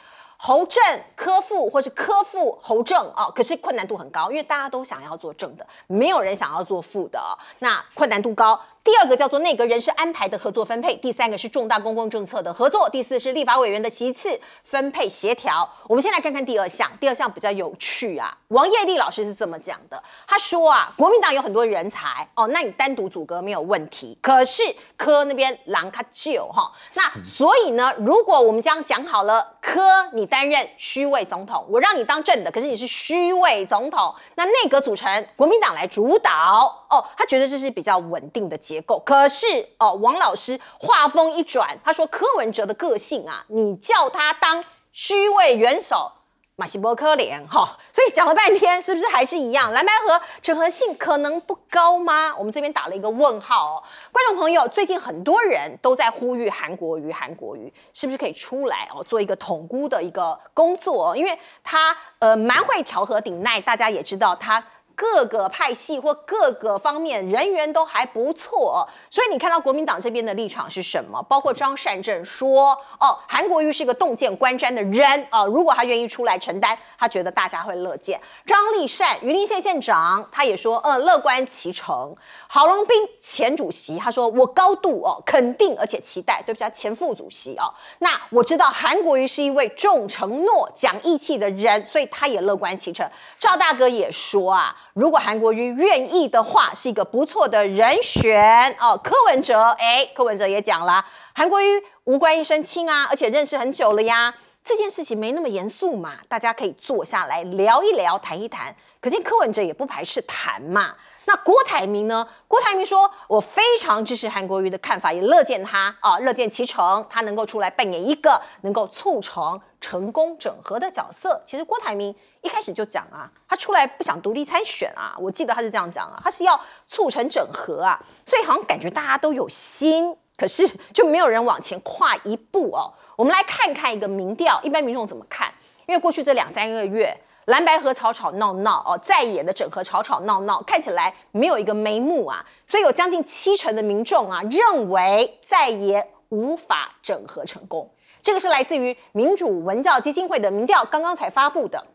侯正、科副或是科副侯正啊，可是困难度很高，因为大家都想要做正的，没有人想要做负的、那困难度高。第二个叫做内阁人事安排的合作分配，第三个是重大公共政策的合作，第四是立法委员的席次分配协调。我们先来看看第二项，第二项比较有趣啊。王业立老师是这么讲的，他说啊，国民党有很多人才哦，那你单独组阁没有问题，可是科那边狼他旧哈，那所以呢，如果我们将讲好了，科你担任虚位总统，我让你当正的，可是你是虚位总统，那内阁组成国民党来主导哦，他觉得这是比较稳定的结构。可是哦，王老师话锋一转，他说柯文哲的个性啊，你叫他当虚位元首。马西波科联哈，所以讲了半天，是不是还是一样？蓝白河整合性可能不高吗？我们这边打了一个问号哦。观众朋友，最近很多人都在呼吁韩国瑜，韩国瑜是不是可以出来哦，做一个统估的一个工作？因为他呃蛮会调和顶耐，大家也知道他。各个派系或各个方面人员都还不错，所以你看到国民党这边的立场是什么？包括张善政说：“哦，韩国瑜是一个洞见观瞻的人啊，如果他愿意出来承担，他觉得大家会乐见。”张立善，云林县县长，他也说：“呃，乐观其成。”郝龙斌前主席他说：“我高度哦肯定而且期待。”对不起，前副主席哦。那我知道韩国瑜是一位重承诺、讲义气的人，所以他也乐观其成。赵大哥也说啊。如果韩国瑜愿意的话，是一个不错的人选哦。柯文哲，哎，柯文哲也讲了，韩国瑜无关一身轻啊，而且认识很久了呀。这件事情没那么严肃嘛，大家可以坐下来聊一聊，谈一谈。可见柯文哲也不排斥谈嘛。那郭台铭呢？郭台铭说：“我非常支持韩国瑜的看法，也乐见他啊，乐见其成，他能够出来扮演一个能够促成成功整合的角色。”其实郭台铭一开始就讲啊，他出来不想独立参选啊，我记得他是这样讲啊，他是要促成整合啊，所以好像感觉大家都有心，可是就没有人往前跨一步哦。我们来看看一个民调，一般民众怎么看？因为过去这两三个月。蓝白河吵吵闹闹哦，在野的整合吵吵闹闹，看起来没有一个眉目啊，所以有将近七成的民众啊认为在野无法整合成功。这个是来自于民主文教基金会的民调，刚刚才发布的。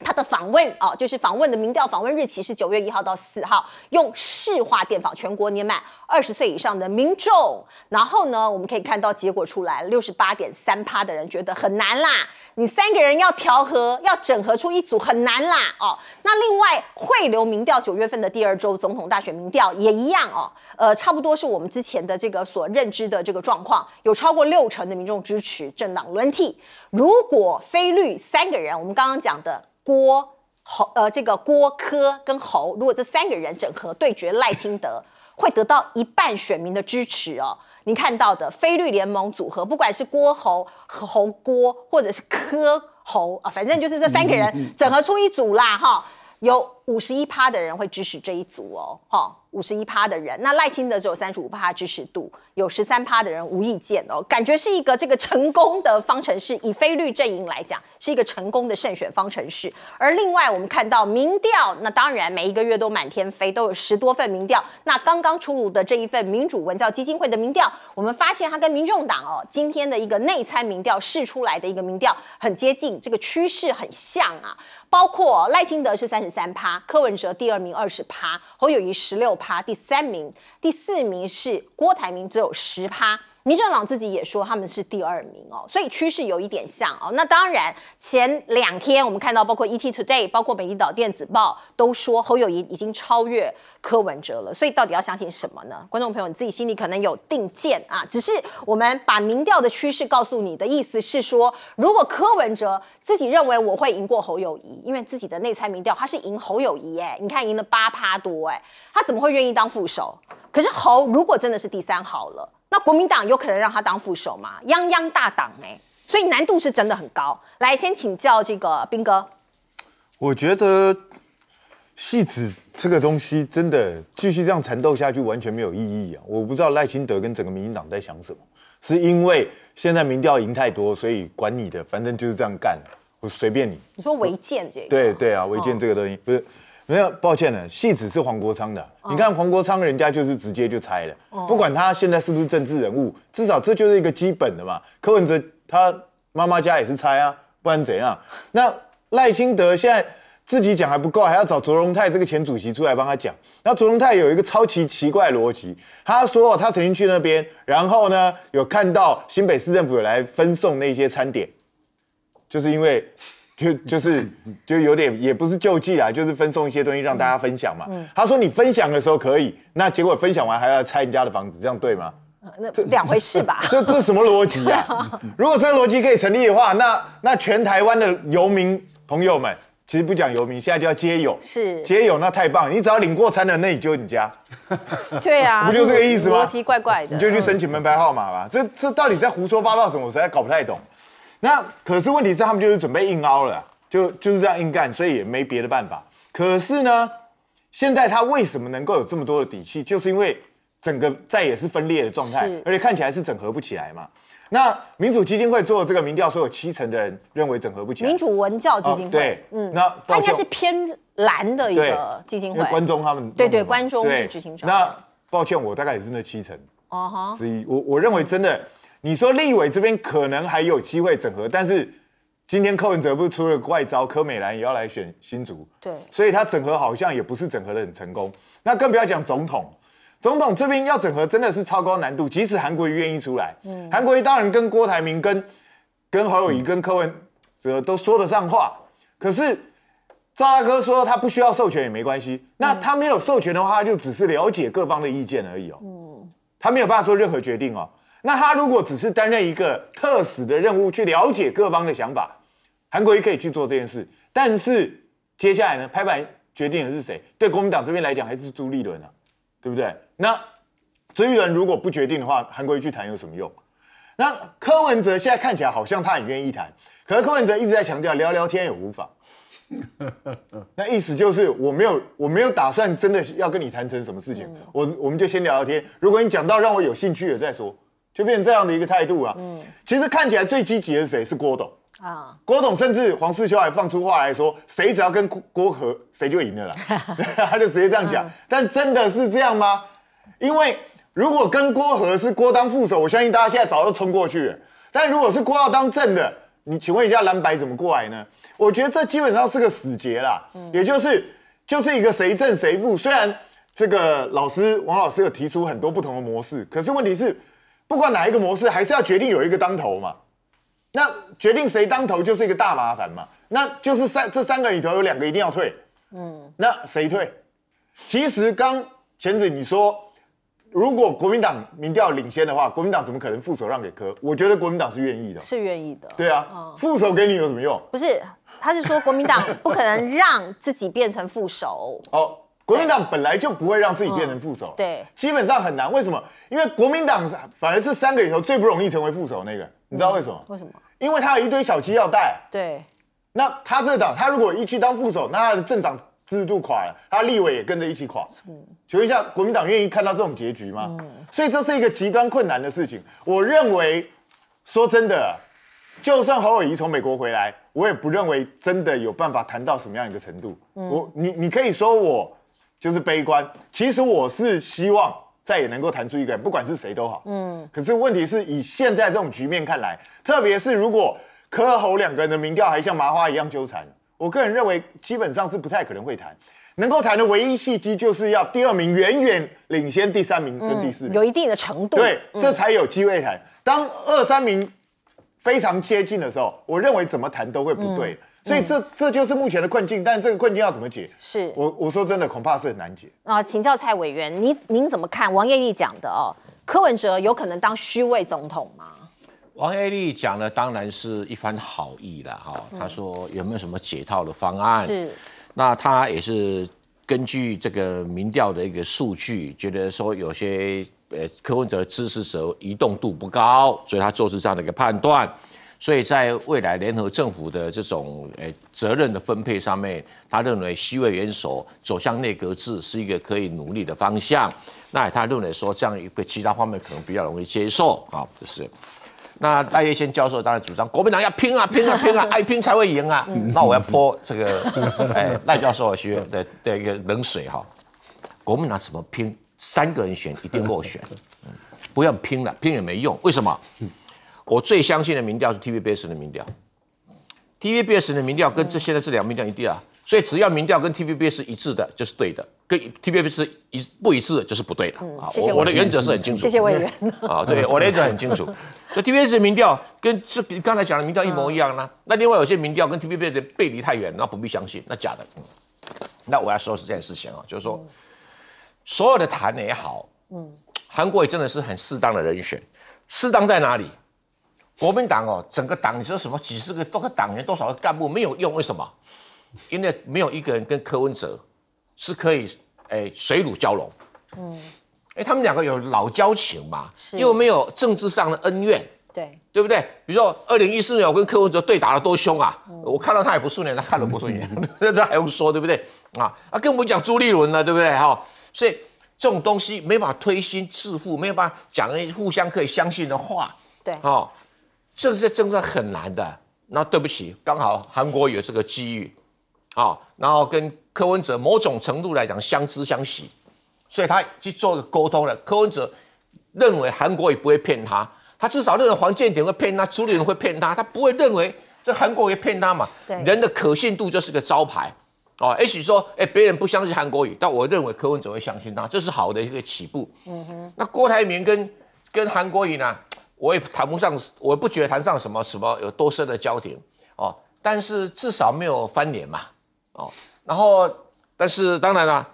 他的访问啊，就是访问的民调访问日期是九月一号到四号，用市话电访全国年满二十岁以上的民众。然后呢，我们可以看到结果出来，六十八点三趴的人觉得很难啦。你三个人要调和，要整合出一组很难啦。哦，那另外汇流民调九月份的第二周总统大选民调也一样哦，呃，差不多是我们之前的这个所认知的这个状况，有超过六成的民众支持政党轮替。如果非绿三个人，我们刚刚讲的。郭侯呃，这个郭柯跟侯，如果这三个人整合对决赖清德，会得到一半选民的支持哦。您看到的非绿联盟组合，不管是郭侯侯郭，或者是柯侯啊，反正就是这三个人整合出一组啦哈，有五十一趴的人会支持这一组哦，哈。五十一趴的人，那赖清德只有三十五趴支持度，有十三趴的人无意见哦，感觉是一个这个成功的方程式。以非绿阵营来讲，是一个成功的胜选方程式。而另外，我们看到民调，那当然每一个月都满天飞，都有十多份民调。那刚刚出炉的这一份民主文教基金会的民调，我们发现它跟民众党哦今天的一个内参民调试出来的一个民调很接近，这个趋势很像啊。包括赖清德是三十三趴，柯文哲第二名二十趴，侯友谊十六趴，第三名，第四名是郭台铭只有十趴。民政党自己也说他们是第二名哦，所以趋势有一点像哦。那当然，前两天我们看到，包括 ET Today，包括美丽岛电子报都说侯友谊已经超越柯文哲了。所以到底要相信什么呢？观众朋友，你自己心里可能有定见啊。只是我们把民调的趋势告诉你的意思是说，如果柯文哲自己认为我会赢过侯友谊，因为自己的内参民调他是赢侯友谊哎，你看赢了八趴多哎，他怎么会愿意当副手？可是侯如果真的是第三好了。那国民党有可能让他当副手吗？泱泱大党哎，所以难度是真的很高。来，先请教这个兵哥。我觉得戏子这个东西真的继续这样缠斗下去完全没有意义啊！我不知道赖清德跟整个民进党在想什么，是因为现在民调赢太多，所以管你的，反正就是这样干，我随便你。你说违建这个？对对啊，违建这个东西不是。没有，抱歉了，戏子是黄国昌的。你看黄国昌，人家就是直接就拆了，不管他现在是不是政治人物，至少这就是一个基本的嘛。柯文哲他妈妈家也是拆啊，不然怎样？那赖清德现在自己讲还不够，还要找卓荣泰这个前主席出来帮他讲。那卓荣泰有一个超级奇怪的逻辑，他说他曾经去那边，然后呢有看到新北市政府有来分送那些餐点，就是因为就就是就有点也不是救济啊，就是分送一些东西让大家分享嘛。他说你分享的时候可以，那结果分享完还要拆人家的房子，这样对吗？那两回事吧？这这什么逻辑啊？如果这个逻辑可以成立的话，那那全台湾的游民朋友们，其实不讲游民，现在就要街友。是街友那太棒，你只要领过餐的，那你就你家，对啊，不就这个意思吗逻辑怪怪的，你就去申请门牌号码吧。这这到底在胡说八道什么？我实在搞不太懂。那可是问题是他们就是准备硬凹了，就就是这样硬干，所以也没别的办法。可是呢，现在他为什么能够有这么多的底气？就是因为整个在也是分裂的状态，而且看起来是整合不起来嘛。那民主基金会做的这个民调，说有七成的人认为整合不起来。民主文教基金会，哦对那他应该是偏蓝的一个基金会关中他们对对关中是执行长那抱歉，我大概也是那七成哦哈，之一。我我认为真的，你说立委这边可能还有机会整合，但是今天柯文哲不是出了怪招，柯美兰也要来选新竹，对，所以他整合好像也不是整合的很成功。那更不要讲总统，总统这边要整合真的是超高难度，即使韩国瑜愿意出来，嗯韩国瑜当然跟郭台铭、跟跟侯友谊、跟柯文哲都说得上话，可是。赵大哥说他不需要授权也没关系，那他没有授权的话，他就只是了解各方的意见而已哦。他没有办法做任何决定哦。那他如果只是担任一个特使的任务，去了解各方的想法，韩国瑜可以去做这件事。但是接下来呢，拍板决定的是谁？对国民党这边来讲，还是朱立伦啊，对不对？那朱立伦如果不决定的话，韩国瑜去谈有什么用？那柯文哲现在看起来好像他很愿意谈，可是柯文哲一直在强调聊聊天也无妨。那意思就是我没有我没有打算真的要跟你谈成什么事情，我我们就先聊聊天。如果你讲到让我有兴趣了再说，就变成这样的一个态度啊。嗯其实看起来最积极的是谁？是郭董。啊，郭董甚至黄世修还放出话来说，谁只要跟郭郭和谁就赢了啦，他就直接这样讲。但真的是这样吗？因为如果跟郭和是郭当副手，我相信大家现在早就冲过去了。但如果是郭要当正的，你请问一下蓝白怎么过来呢？我觉得这基本上是个死结啦，也就是就是一个谁正谁负。虽然这个老师王老师有提出很多不同的模式，可是问题是，不管哪一个模式，还是要决定有一个当头嘛。那决定谁当头就是一个大麻烦嘛。那就是三这三个里头有两个一定要退，嗯，那谁退？其实刚前子你说，如果国民党民调领先的话，国民党怎么可能副手让给柯？我觉得国民党是愿意的。是愿意的，对啊，副手给你有什么用？不是，他是说国民党不可能让自己变成副手，哦，国民党本来就不会让自己变成副手，对基本上很难。为什么？因为国民党反而是三个里头最不容易成为副手那个，你知道为什么？为什么？因为他有一堆小鸡要带。对，那他这个党，他如果一去当副手，那他的政党制度垮了，他立委也跟着一起垮。请问一下，国民党愿意看到这种结局吗？所以这是一个极端困难的事情。我认为，说真的，就算侯友谊从美国回来，我也不认为真的有办法谈到什么样一个程度。我你你可以说我就是悲观，其实我是希望再也能够谈出一个，不管是谁都好。嗯，可是问题是以现在这种局面看来，特别是如果柯侯两个人的民调还像麻花一样纠缠，我个人认为基本上是不太可能会谈。能够谈的唯一契机，就是要第二名远远领先第三名跟第四名。有一定的程度，对，这才有机会谈。当二三名非常接近的时候，我认为怎么谈都会不对。所以这这就是目前的困境，但这个困境要怎么解？是我我说真的，恐怕是很难解。啊，请教蔡委员，您您怎么看王艳丽讲的哦？柯文哲有可能当虚位总统吗？王艳丽讲的当然是一番好意了哈，他说有没有什么解套的方案？是，那他也是根据这个民调的一个数据，觉得说有些呃柯文哲的支持者移动度不高，所以他做出这样的一个判断。所以在未来联合政府的这种呃责任的分配上面，他认为西位元首走向内阁制是一个可以努力的方向。那他认为说这样一个其他方面可能比较容易接受啊，就是。那赖叶先教授当然主张国民党要拼啊拼啊拼啊，爱拼才会赢啊。那我要泼这个哎赖教授学的的一个冷水哈。国民党怎么拼？三个人选一定落选，不要拼了，拼也没用。为什么？我最相信的民调是 TVBS 的民调，TVBS 的民调跟这现在这两民调一定啊，所以只要民调跟 TVBS 一致的，就是对的；跟 TVB 是一不一致的，就是不对的。啊，谢谢我我的原则是很清楚。谢谢委员。啊，对，我的原则很清楚。所以 TVBS 民调跟这刚才讲的民调一模一样呢。那另外有些民调跟 TVB 的背离太远，那不必相信，那假的。嗯那我要说是这件事情啊，就是说所有的谈也好，嗯，韩国也真的是很适当的人选。适当在哪里？国民党哦，整个党你说什么几十个多个党员多少个干部没有用，为什么？因为没有一个人跟柯文哲是可以诶水乳交融。嗯，哎，他们两个有老交情嘛，是又没有政治上的恩怨。对，对不对？比如说二零一四年我跟柯文哲对打的多凶啊，我看到他也不顺眼，他看了不顺眼，那 这还用说对不对？啊啊，更不讲朱立伦了，对不对？哈、所以这种东西没办法推心置腹，没有办法讲那些互相可以相信的话，对哦，这个在政治上很难的。那对不起，刚好韩国有这个机遇，啊、然后跟柯文哲某种程度来讲相知相惜，所以他去做个沟通了。柯文哲认为韩国也不会骗他，他至少认为黄建典会骗他，朱立伦会骗他，他不会认为这韩国也骗他嘛。对人的可信度就是个招牌。哦，也许说，哎，别人不相信韩国语，但我认为柯文哲会相信他，这是好的一个起步。嗯哼。那郭台铭跟跟韩国瑜呢，我也谈不上，我不觉得谈上什么什么有多深的交点哦，但是至少没有翻脸嘛。哦，然后，但是当然啦，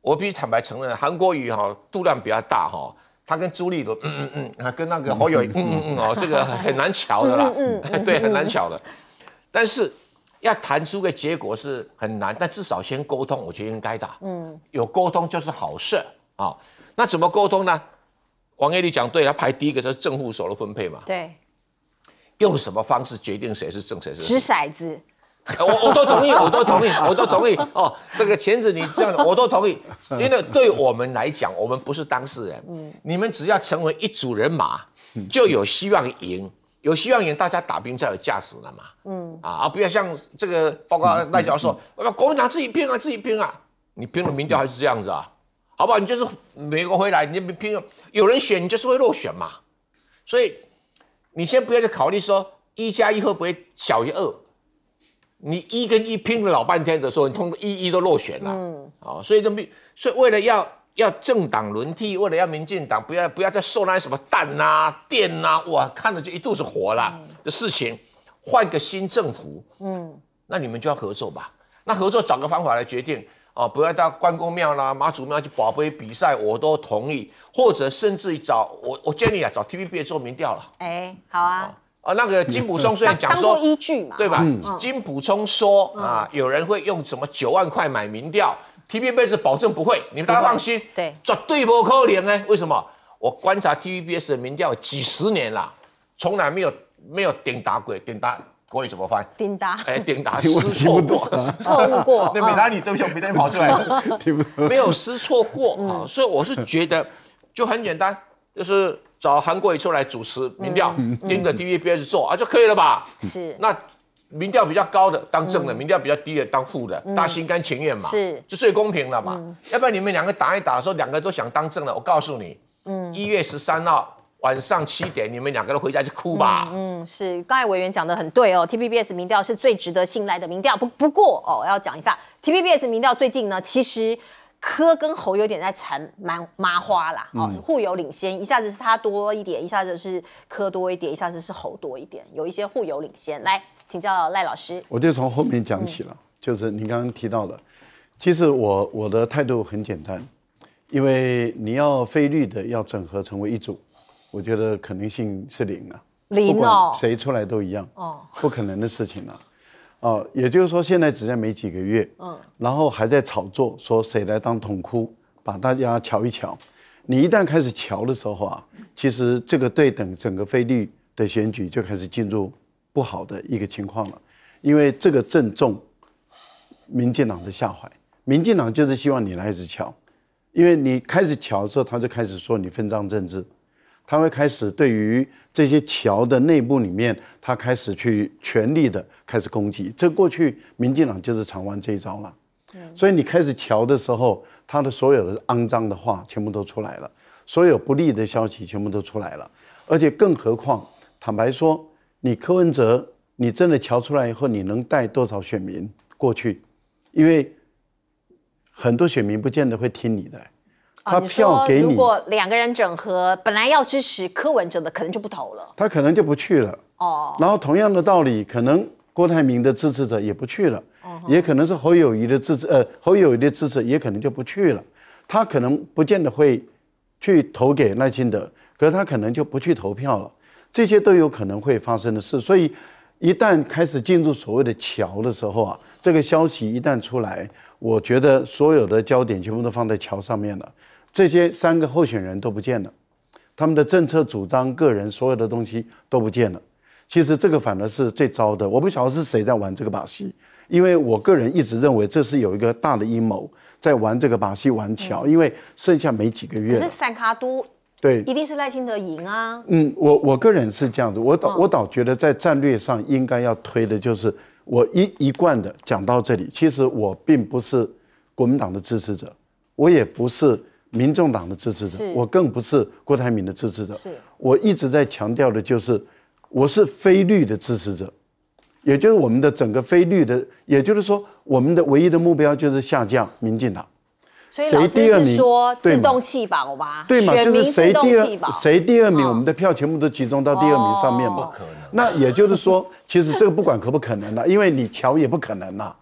我必须坦白承认，韩国瑜哈、度量比较大哈、他跟朱立伦，嗯嗯嗯，跟那个侯友宜，嗯嗯嗯哦，这个很难瞧的啦，嗯 对，很难瞧的。但是要谈出个结果是很难，但至少先沟通，我觉得应该的。嗯，有沟通就是好事啊、那怎么沟通呢？王业力讲对了，他排第一个就是正副手的分配嘛，对，用什么方式决定谁是正谁是掷负？骰子，我我都同意，我都同意，我都同意。哦，这个钳子你这样，我都同意。因为对我们来讲，我们不是当事人，嗯你们只要成为一组人马，就有希望赢。有希望赢，大家打拼才有价值了嘛。嗯啊，而不要像这个，包括赖教授，呃国民党自己拼啊，自己拼啊，你拼了民调还是这样子啊，好不好？你就是美国回来，你拼了，有人选，你就是会落选嘛。所以你先不要去考虑说一加一会不会小于二，你一跟一拼了老半天的时候，你通过一一都落选了。嗯，哦，所以这必，所以为了要要政党轮替，为了要民进党不要不要再受那些什么弹呐、电呐、哇，看着就一肚子火啦的事情，换个新政府，嗯，那你们就要合作吧。那合作找个方法来决定。哦，不要到关公庙啦、妈祖庙去宝贝比赛，我都同意。或者甚至于找我，我建议啊，找 TVB 做民调了。哎，好啊，啊，那个金普松虽然讲说当做，依据嘛，对吧？嗯金普聪说啊，有人会用什么九万块买民调，TVBS 保证不会，你们大家放心，对绝对不可能呢。为什么？我观察 TVBS 的民调几十年了，从来没有没有顶打鬼，顶打国语怎么翻？叮当哎，顶打 听不失错听不过。懂，错误过，那美男你对不起，我没得跑出来了。听不懂。没有失错过。啊，所以我是觉得就很简单，就是找韩国瑜出来主持民调，盯着 TVBS 做啊就可以了吧？是。那民调比较高的当正的，民调比较低的当副的，大家心甘情愿嘛，是。就最公平了嘛。要不然你们两个打一打，说两个都想当正的，我告诉你，嗯。一月十三号晚上七点，你们两个人回家去哭吧。嗯，是，刚才委员讲的很对哦，TPBS 民调是最值得信赖的民调。不不过哦，要讲一下 TPBS 民调最近呢，其实柯跟侯有点在缠蛮麻花啦，哦，互有领先，一下子是他多一点，一下子是柯多一点，一下子是侯多一点，有一些互有领先。来，请教赖老师。我就从后面讲起了，就是您刚刚提到的，其实我我的态度很简单，因为你要非绿的要整合成为一组，我觉得可能性是零了，不零哦。管谁出来都一样，哦。不可能的事情了。哦，也就是说，现在只剩没几个月，嗯，然后还在炒作说谁来当统哭，把大家瞧一瞧。你一旦开始瞧的时候啊，其实这个对等整个菲律的选举就开始进入不好的一个情况了，因为这个正中民进党的下怀。民进党就是希望你来一直瞧，因为你开始瞧的时候，他就开始说你分赃政治，他会开始对于这些桥的内部里面，他开始去全力的开始攻击。这过去民进党就是常玩这一招了。所以你开始瞧的时候，他的所有的肮脏的话全部都出来了，所有不利的消息全部都出来了，而且更何况，坦白说，你柯文哲，你真的瞧出来以后，你能带多少选民过去？因为很多选民不见得会听你的，他票给你，如果两个人整合，本来要支持柯文哲的，可能就不投了。他可能就不去了。哦，然后同样的道理，可能郭台铭的支持者也不去了，也可能是侯友谊的支持，呃，侯友谊的支持也可能就不去了。他可能不见得会去投给赖清德，可是他可能就不去投票了。这些都有可能会发生的事。所以，一旦开始进入所谓的桥的时候啊，这个消息一旦出来，我觉得所有的焦点全部都放在桥上面了。这些三个候选人都不见了，他们的政策主张、个人所有的东西都不见了。其实这个反而是最糟的。我不晓得是谁在玩这个把戏，因为我个人一直认为这是有一个大的阴谋在玩这个把戏玩桥，因为剩下没几个月是三卡都对，一定是赖清德赢啊。嗯，我我个人是这样子，我倒我倒觉得在战略上应该要推的就是我一一贯的讲到这里，其实我并不是国民党的支持者，我也不是民众党的支持者，我更不是郭台铭的支持者。我一直在强调的就是，我是非绿的支持者，也就是我们的整个非绿的，也就是说，我们的唯一的目标就是下降民进党。谁所以老师第二名是说自动弃保吧？对嘛？就是谁第二，谁第二名，哦我们的票全部都集中到第二名上面嘛。哦不可能那也就是说，其实这个不管可不可能了，因为你瞧也不可能啦，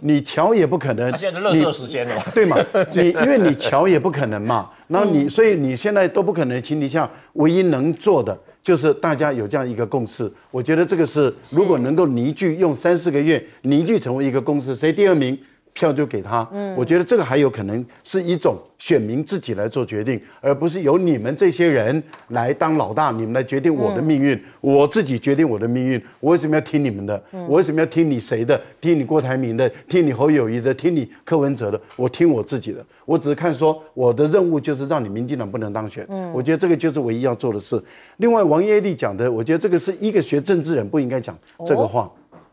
你瞧也不可能。那现在乐你色时间了？对嘛？你因为你瞧也不可能嘛，然后你所以你现在都不可能的前提下，唯一能做的就是大家有这样一个共识。我觉得这个是如果能够凝聚，用三四个月凝聚成为一个共识，谁第二名。票就给他，嗯我觉得这个还有可能是一种选民自己来做决定，而不是由你们这些人来当老大，你们来决定我的命运，我自己决定我的命运。我为什么要听你们的？我为什么要听你谁的？听你郭台铭的？听你侯友谊的？听你柯文哲的？我听我自己的。我只是看说我的任务就是让你民进党不能当选。我觉得这个就是唯一要做的事。另外，王业立讲的，我觉得这个是一个学政治人不应该讲这个话。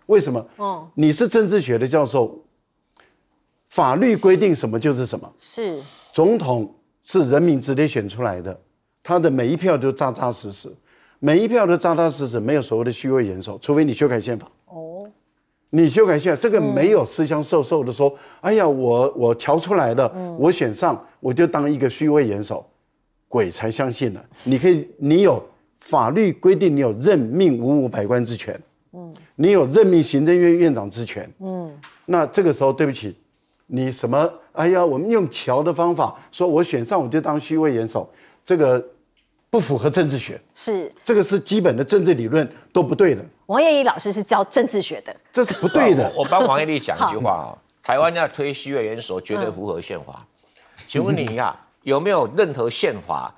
为什么？哦你是政治学的教授，法律规定什么就是什么。是。总统是人民直接选出来的，他的每一票都扎扎实实，每一票都扎扎实实，没有所谓的虚伪元首，除非你修改宪法。哦，你修改宪法，这个没有私相授受的说，哎呀，我我瞧出来了，我选上我就当一个虚伪元首，鬼才相信呢。你可以，你有法律规定，你有任命五五百官之权，嗯，你有任命行政院院长之权，嗯，那这个时候对不起，你什么？哎呀，我们用桥的方法说，我选上我就当虚位元首，这个不符合政治学，是，这个是基本的政治理论都不对的，王业义老师是教政治学的，这是不对的。我我帮王叶丽讲一句话啊，台湾要推虚位元首，绝对符合宪法。请问你呀，有没有任何宪法？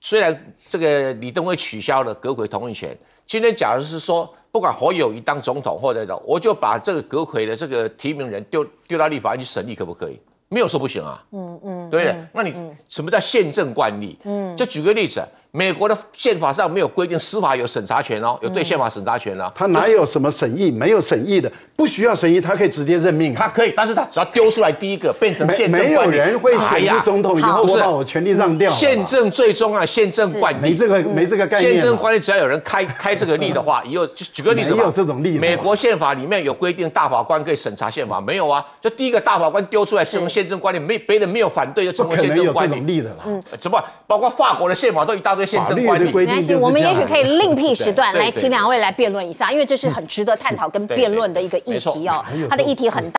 虽然这个李登辉取消了阁魁同意权，今天假如是说，不管侯友谊当总统或者的，我就把这个阁魁的这个提名人丢丢到立法院去审理，可不可以？没有说不行啊。嗯嗯，对不对？那你什么叫宪政惯例？嗯，就举个例子，美国的宪法上没有规定司法有审查权哦，有对宪法审查权哦。他哪有什么审议？没有审议的，不需要审议，他可以直接任命。他可以，但是他只要丢出来第一个变成没宪政没有人会选出总统以后，我把我权力让掉。宪政最终啊，宪政惯例没这个没这个概念。宪政惯例只要有人开开这个例的话，以后就举个例子吧，没有这种例的美国宪法里面有规定大法官可以审查宪法，没有啊？就第一个大法官丢出来成为宪政惯例，没别人没有反对就成为不可能有这宪政惯例。种例的啦。嗯怎么？包括法国的宪法都一大堆宪政惯例。法律没关系，我们也许可以另辟时段来请两位来辩论一下，因为这是很值得探讨跟辩论的一个议题哦它的议题很大。